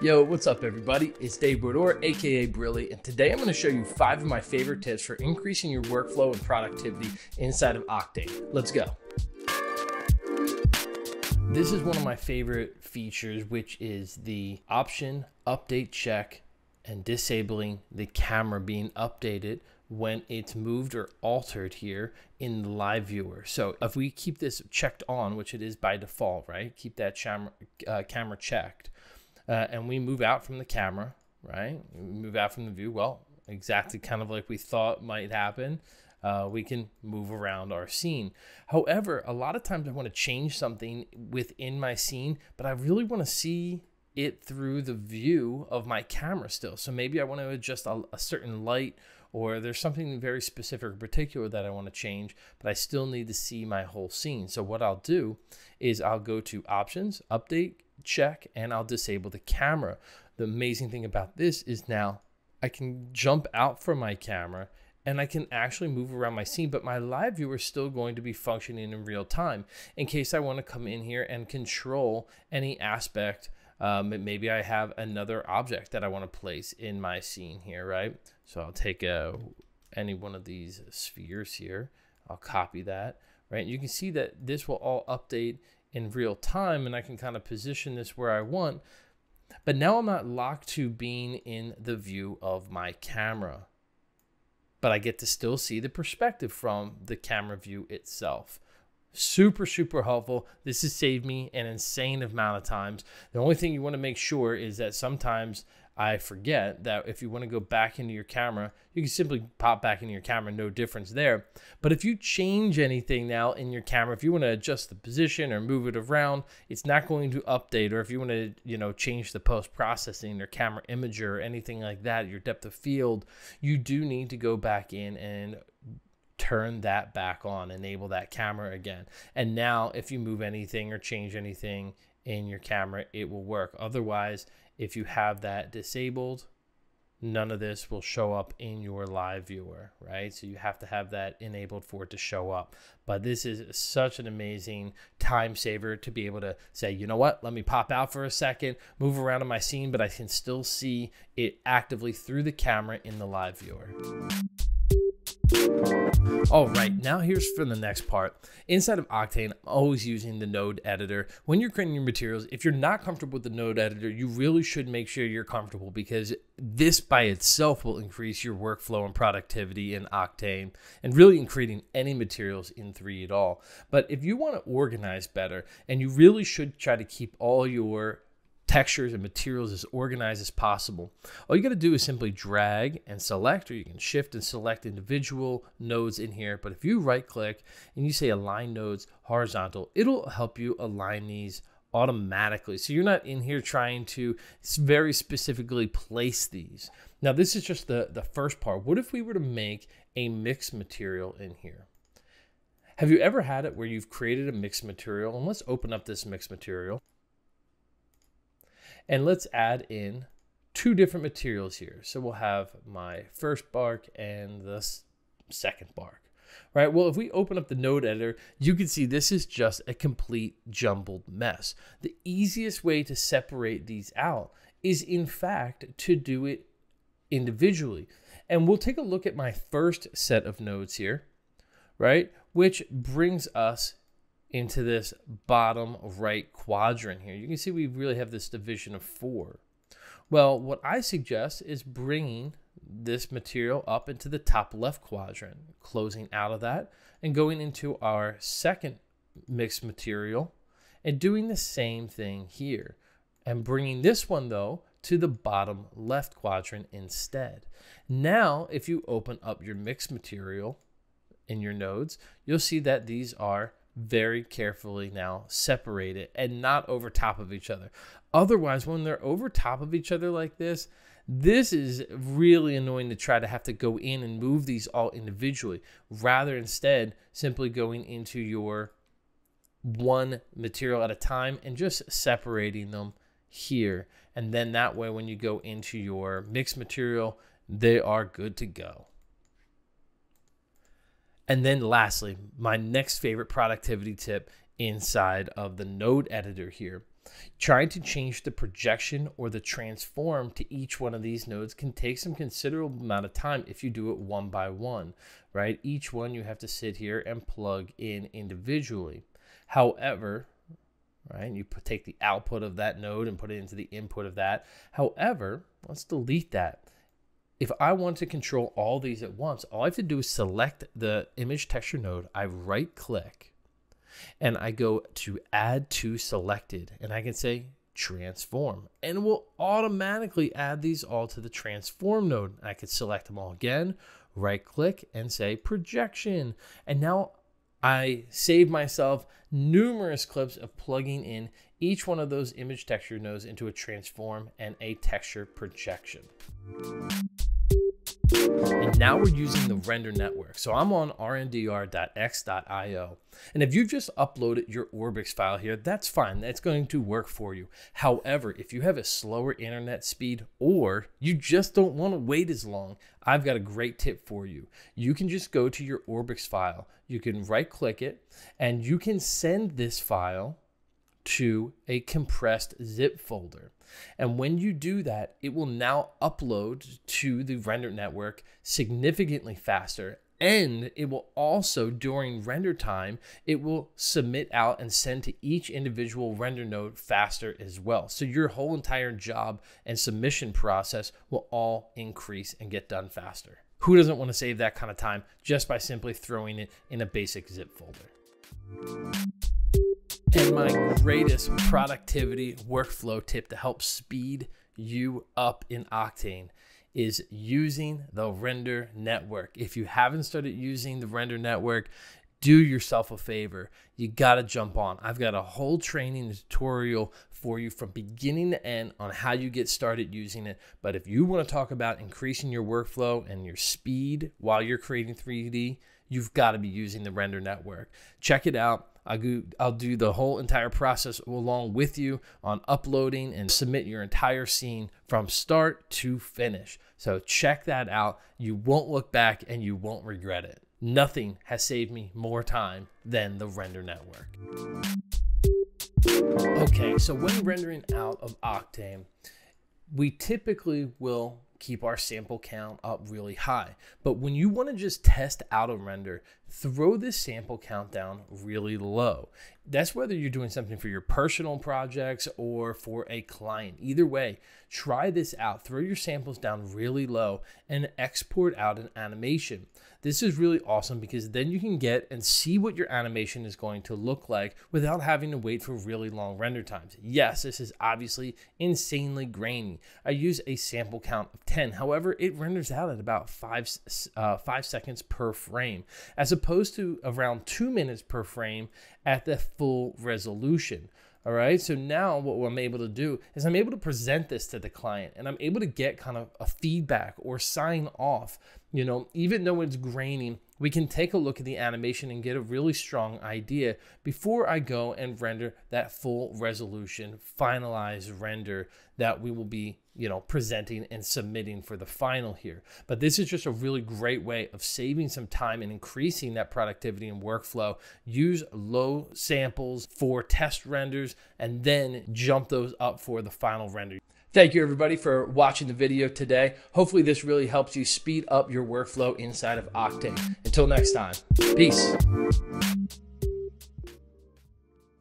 Yo, what's up, everybody? It's Dave Brodeur, aka Brilly, and today I'm going to show you five of my favorite tips for increasing your workflow and productivity inside of Octane. Let's go. This is one of my favorite features, which is the option update check and disabling the camera being updated when it's moved or altered here in the live viewer. So if we keep this checked on, which it is by default, right? Keep that uh, camera checked uh, and we move out from the camera, right? We move out from the view. Well, exactly kind of like we thought might happen. Uh, we can move around our scene. However, a lot of times I want to change something within my scene, but I really want to see it through the view of my camera still. So maybe I want to adjust a, a certain light or there's something very specific or particular that I want to change, but I still need to see my whole scene. So what I'll do is I'll go to options, update, check, and I'll disable the camera. The amazing thing about this is now I can jump out from my camera and I can actually move around my scene, but my live viewer is still going to be functioning in real time in case I want to come in here and control any aspect. Um, maybe I have another object that I want to place in my scene here, right? So I'll take a, any one of these spheres here. I'll copy that, right? You can see that this will all update in real time and I can kind of position this where I want. But now I'm not locked to being in the view of my camera. But I get to still see the perspective from the camera view itself. Super, super helpful. This has saved me an insane amount of times. The only thing you want to make sure is that sometimes I forget that if you want to go back into your camera, you can simply pop back into your camera, no difference there. But if you change anything now in your camera, if you want to adjust the position or move it around, it's not going to update. Or if you want to, you know, change the post processing or camera imager or anything like that, your depth of field, you do need to go back in and turn that back on, enable that camera again. And now if you move anything or change anything in your camera, it will work. Otherwise, if you have that disabled, none of this will show up in your live viewer, right? So you have to have that enabled for it to show up. But this is such an amazing time saver to be able to say, you know what, let me pop out for a second, move around in my scene, but I can still see it actively through the camera in the live viewer. All right, now here's for the next part. Inside of Octane, I'm always using the node editor. When you're creating your materials, if you're not comfortable with the node editor, you really should make sure you're comfortable because this by itself will increase your workflow and productivity in Octane and really in creating any materials in 3 at all. But if you want to organize better, and you really should try to keep all your textures and materials as organized as possible. All you got to do is simply drag and select, or you can shift and select individual nodes in here. But if you right click and you say align nodes horizontal, it'll help you align these automatically. So you're not in here trying to very specifically place these. Now this is just the, the first part. What if we were to make a mixed material in here? Have you ever had it where you've created a mixed material? And let's open up this mixed material. And let's add in two different materials here. So we'll have my first bark and the second bark, right? Well, if we open up the node editor, you can see this is just a complete jumbled mess. The easiest way to separate these out is in fact to do it individually. And we'll take a look at my first set of nodes here, right? Which brings us into this bottom right quadrant here. You can see we really have this division of four. Well, what I suggest is bringing this material up into the top left quadrant, closing out of that and going into our second mixed material and doing the same thing here and bringing this one though to the bottom left quadrant instead. Now, if you open up your mixed material in your nodes, you'll see that these are very carefully now separate it and not over top of each other. Otherwise, when they're over top of each other like this, this is really annoying to try to have to go in and move these all individually rather instead simply going into your one material at a time and just separating them here. And then that way, when you go into your mixed material, they are good to go. And then lastly, my next favorite productivity tip inside of the node editor here Trying to change the projection or the transform to each one of these nodes can take some considerable amount of time if you do it one by one, right? Each one you have to sit here and plug in individually. However, right, you take the output of that node and put it into the input of that. However, let's delete that. If I want to control all these at once, all I have to do is select the image texture node. I right click and I go to add to selected and I can say transform and it will automatically add these all to the transform node. I could select them all again, right click and say projection. And now I save myself numerous clips of plugging in each one of those image texture nodes into a transform and a texture projection. And now we're using the render network. So I'm on rndr.x.io. And if you've just uploaded your ORBX file here, that's fine. That's going to work for you. However, if you have a slower internet speed or you just don't want to wait as long, I've got a great tip for you. You can just go to your ORBX file. You can right click it and you can send this file to a compressed zip folder. And when you do that, it will now upload to the render network significantly faster. And it will also, during render time, it will submit out and send to each individual render node faster as well. So your whole entire job and submission process will all increase and get done faster. Who doesn't want to save that kind of time just by simply throwing it in a basic zip folder? And my greatest productivity workflow tip to help speed you up in Octane is using the render network. If you haven't started using the render network, do yourself a favor. You got to jump on. I've got a whole training tutorial for you from beginning to end on how you get started using it. But if you want to talk about increasing your workflow and your speed while you're creating 3D, you've got to be using the render network. Check it out. I'll do, I'll do the whole entire process along with you on uploading and submit your entire scene from start to finish. So check that out. You won't look back and you won't regret it. Nothing has saved me more time than the render network. Okay, so when rendering out of Octane, we typically will keep our sample count up really high. But when you want to just test out a render, throw this sample count down really low. That's whether you're doing something for your personal projects or for a client. Either way, try this out. Throw your samples down really low and export out an animation. This is really awesome because then you can get and see what your animation is going to look like without having to wait for really long render times. Yes, this is obviously insanely grainy. I use a sample count of 10. However, it renders out at about five, uh, five seconds per frame, as opposed to around two minutes per frame at the full resolution. All right. So now what I'm able to do is I'm able to present this to the client and I'm able to get kind of a feedback or sign off. You know, even though it's graining, we can take a look at the animation and get a really strong idea before I go and render that full resolution, finalized render that we will be, you know, presenting and submitting for the final here. But this is just a really great way of saving some time and increasing that productivity and workflow. Use low samples for test renders and then jump those up for the final render. Thank you everybody for watching the video today. Hopefully this really helps you speed up your workflow inside of Octane. Until next time, peace.